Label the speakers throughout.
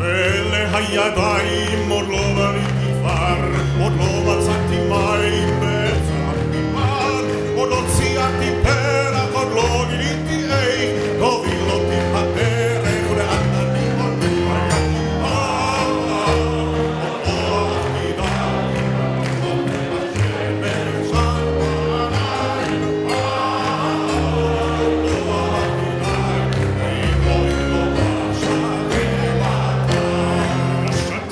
Speaker 1: Belle Hayadai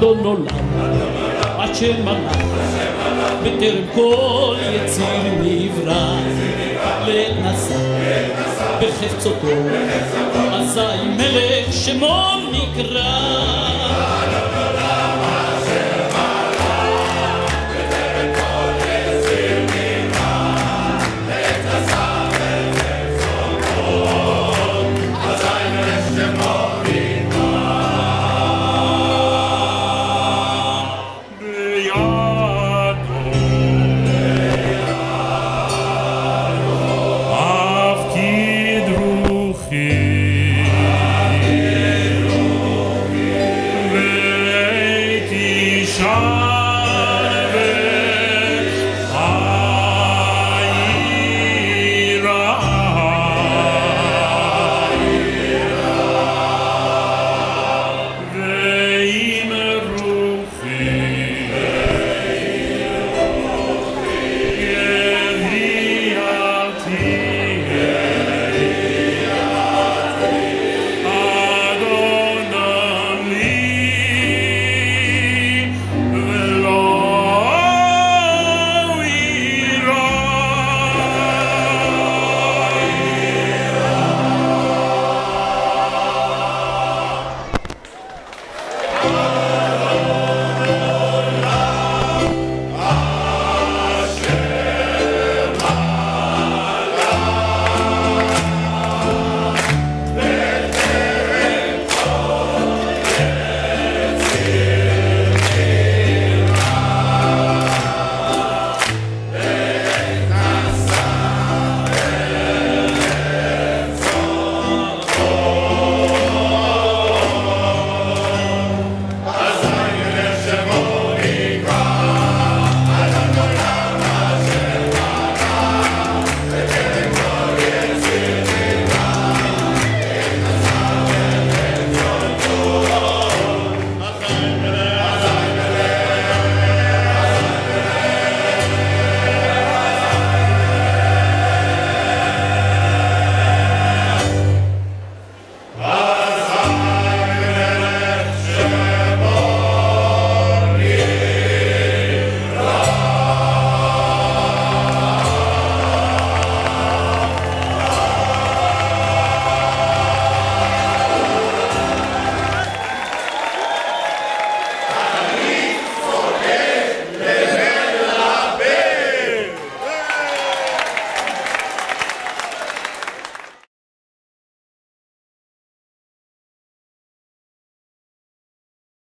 Speaker 1: אדון עולם, עד שמלך, בטרם כל יציר נברא, לנשא, בחפצותו, עשה עם מלך שמו נקרא.